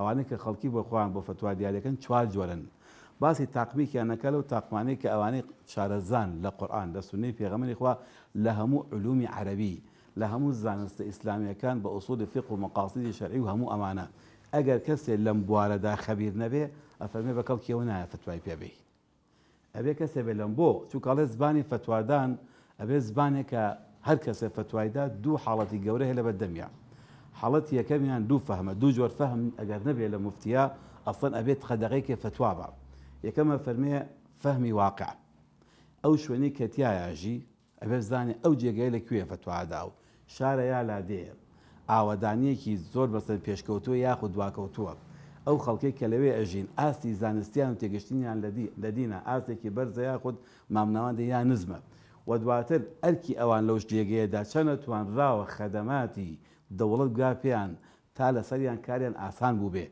ئەوانەی کە خەڵکی بۆ خۆیان بۆ فتووا دیارەکەن چوار جۆرن باسی تاقمیکیانەکە لەو تاقمانەی کە ئەوانەی شارەزان لە قورآان لە سنەی پێغەمەی خوا لە هەموو علومی عربی لە هەموو زانستە ئیسلامیەکان بە ئوسود فق و مقاصدی شەرعی و هەموو ئەمانە ئەگەر کەسێک لەم بوارەدا خەبیر نەبێ ئەفەرمێ بەکەڵ کێوە نایە فتوای پێبێ ئەبێ کەسێ بێ لەم بۆ چووکڵێ زبانی فتوادان ئەبێ زبانێکە هەر کەسێ فتوایدا دوو حاڵەتی گەورە هەیە لە بەردەمیان حڵەت یەکەمیان دوو فەهمە دوو جۆر فەهم ئەگەر نەبێت لە مفتیە ئەفەن ئەبێت خەدەغەیەکێ فتووابە یەکەمە فەرمێ فەهمی واقع ئەو شوێنی کەتیایژی ئەبێ زانێ ئەو جێگەی لەکوێ فتووادا و شارە یا لادێ ئاوادانیەکی زۆر بەسەر پێشکەوتووە یاخود دواکەوتووە ئەو خەڵکی کە لەوێ ئەژین ئاستی زانستیان و تێگەشتنیان لە دینە ئاستێکی بەرزە یاخود مامناواندا یان نزمە و دواتر ئەرکی ئەوان لەو جێگەیەدا چەنە توانراوە خەدەماتی دەوڵەت گاپیان تا لەسەریان کاریان ئاسان بوو بێ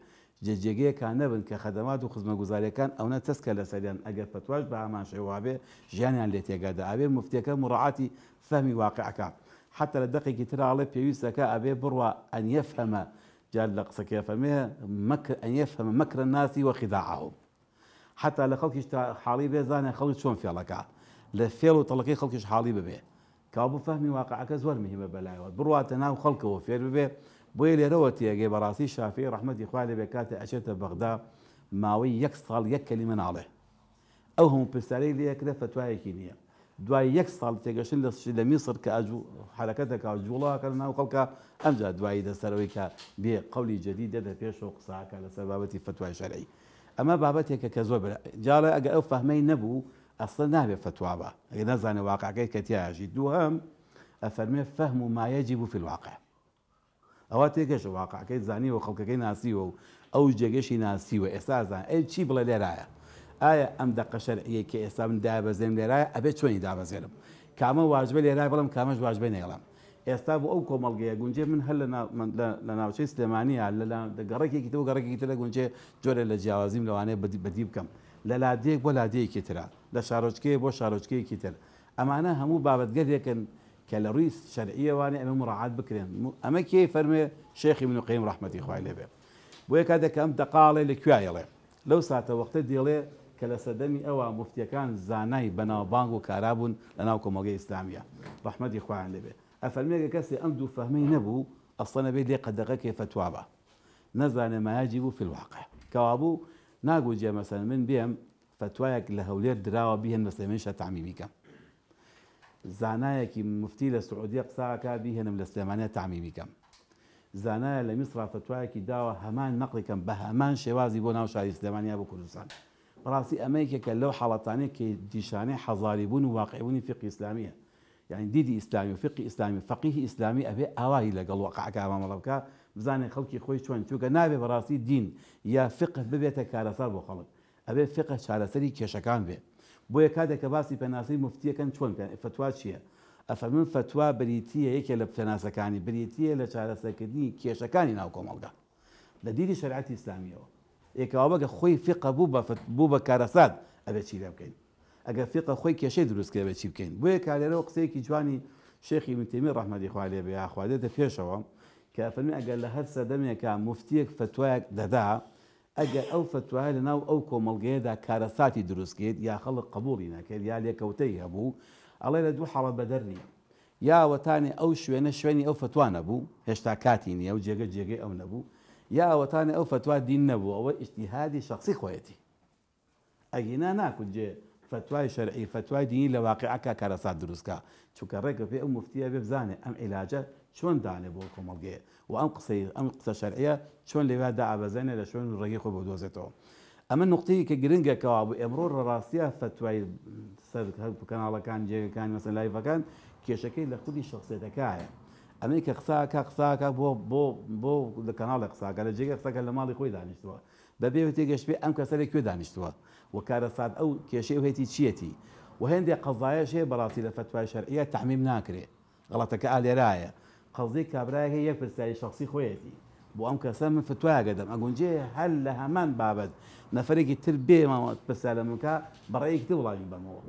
جێجێگەیەکان نەبن کە خەدەمات و خزمەگوزاریەکان ئەوە تەسکە لەسەریان ئەگەر پەتواش بە هەمان شێوابێ ژیانیان لێ تێگادا ئابێ مفتیەکە مڕعاتی فەمی واقعەکە حتا لە دقێکی تراڵێ پێویستەکە ئەبێ بڕوە ئەنیەف هەمە جار لە قسەکە فەرمێ ئەنیەف هەمە مەکرە ناسی وەخیداعاهم حتا لە خەڵکیش حاڵی بێزانە خەڵی چۆن فێڵەکە لە فێڵ و تەڵەکەی خەڵکیش حاڵی ببێ كابو فهمي واقع كزور مهمه بلاي بروات انا وخلقه وفي ربي بويلي روتي يا براسي شافي رحمتي اخوالي بكاتي اشيت بغداد ماوي يكسل يكلي من عليه او هم بستاري لي كذا فتوى كينيا دوا يكسل تيغشن لمصر كاجو حركتك اجولا كرنا وخلك امجا دوا اذا سرويك بقولي جديد هذا في شوق ساك على فتوى شرعي اما بابتك كزور جاري اقا فهمي نبو ئەسڵ نابێت فتوابە ئەگە نەزانێت واقعەکەی کەتیاژی دووەم ئەفەرمێ فەهم و مایەجیب و فیلواقع ئەوە تێکەش واقعەکەی زانی و خەڵکەکەی ناسیوە و ئەو جێگەشی ناسیوە ئێستازان ئەی چی بڵێ لێرایە ئایا ئەم دەقەشەر یەکی ئێستا من دابەزێم لێرایە ئەبێت چۆنی دابەزێنم کامە واژبە لێرای بڵم کامەش واژبە نێڵم ئێستا بۆ ئەو کۆمەڵگەیە گونجێ من هەر لە ناوچەی سلێمانیا لە گەڕێکێکی تەوە گەڕێکی تە لە گونجێ جۆرە لە جیاوازیم لەوانەیە بەدی بکەم لە لادێک بۆ لادەیەکی ترات لە شارۆچکەیە بۆ شارۆچکەیەکی تر ئەمانە هەموو بابەتگەرێکن کە لە ڕووی شەرعیەوانێ ئەمە مڕعات بکرێن ئەمە کێ فەرمێ شێخی من و قیم ڕحمەتی خوای لێبێ بۆیە کاتێکم دەقاڵێ لە کوێڵێ لەو ساتە وەختە دیڵێ کە لە سەدەمی ئەوە مفتیەکان زانای بەناوبانگ و کارابوون لە ناو کۆمەڵگەی ئیسلامیە ڕحمەتی خویان لێبێ ئەفەرمێکە کەسی ئەم دوو فەهمەی نەبوو ئەسڵە بێ لێ قەدەقە کێفەتوابە نەزانێ مایاجی بوو فواقع کەوابوو ناگوجێ مەسەن من بێم فتوایەک لە هەولێر دراوە بیهێن بە سێمێشە تعمیمیکە زانایەکی مفتی لە سعودیە قساکە بیهێنم لە سلێمانە تعمیمیکەم زانایە لە میسرا فتوایەکی داوە هەمان نەقلێکم بە هەمان شێوازی بۆ ناو شاری سلێمانیا بۆ کوردستان ڕاستی ئەمەیکێکە لەو حڵەتانەیە کە دیشانەی حەزاری بوون و واقعبوونی فقی ئسلامیە یعنی دیدی ئیسلامی و فقی ئسلامی فقیه ئیسلامی ئەبێ ئاوایی لەگەڵ وقعکە مامەڵەکە بزانێ خەڵکی خۆی چۆن چووکە نابێ بەڕاستی دین یا فقه ببێتە کارەسار بۆ خەڵک ئەبێ فقە چارەسەری کێشەکان بێ بۆیە کاتێک کە باسی پێناسی مفتیەکەن چۆن فتوا چییە؟ ئەفەمن فتوا بریتە یەکێ لە پتەناسەکانی بریتە لە چارەسەکردنی کێشەکانی ناوکۆمەڵدا لە دیری شەرعاتی ئسلامیەوە ێکەوە بگە خۆی فقە بوو بوو بە کارەسات ئەبێ چی لێ بکەین ئەگە فقە خۆی کێشەی دروستکە بە چی بکەین بۆیە کارێرەوە قسەیەکی جوانی شێخی متیمی ڕحمەدی خوالێ بێ یاخوادێتە پێشەوە کە ئەفەرمی ئەگەر لە هەر سەدەمێکە مفتیەک فتوایەک دەدا ئەگەر ئەو فتوای لە ناو ئەو کۆمەلگەیەدا کارەساتی دروستکێت یا خەڵق قبولی نەکرد یا لێکەوتەی هەبوو ئەڵێ لە دوو حەڵە بەدەرنی یاوەتانی ئەو شوێنە شوێنی ئەو فتوانە بوو هێشتا کاتی نیە و جێگە جێگەی ئەو نەبوو یاوەتانی ئەو فتوا دین نەبوو ئەوە ئیشتیهادی شخصی خۆیەتی ئەگینا ناکوجێ فتوای شەرعی فتوای دینی لە واقعەکە کارەسا دروستکە چونکە ڕێگە پێ ئەم مفتیە بێ بزانێ ئەم عیلاجە چۆن دانێ بۆ کۆمەڵگەیە و ئەم قسەی ئەم قسە شەرعەیە چۆن لێوادا ئابەزانێ لە شوێن ڕێگی خۆ بۆ دۆزێتەوە. ئەمە نقطەیە کە گرنگەکەوا بوو ئەمڕۆ ڕاستە فتوای سەر کەناڵەکان جێگەکان مەسن لایفەکان کێشەکەی لە خودی شخصێتەکەایە. ئەمریکا قساکە قساکە بۆ بۆ بۆ لە کەناڵی قساکە لە جێگە قسەکە لە ماڵی خۆی دانیشتووە بەبێ تێگەشتێ ئەم کەسەری کوێ دانیشتووە و کارە سات ئەو کێشەی هێتی چیەتی و هەندێک قەزایش هەیە بەڕاستی لە فتوای شەرعە تحمیم ناکرێ غڵەتەکە ئالێرایە قەزی کابراایەکە یەک پرسیاری شخصی خۆیەتی بۆ ئەم کەسە من فتوواگەدەم ئەگونجێ هەر لە هەمان بابەت نەفرێکی تر بێ ماوە پرسیار لە منکە بەڕێیەکی وڵامی بەمەوە.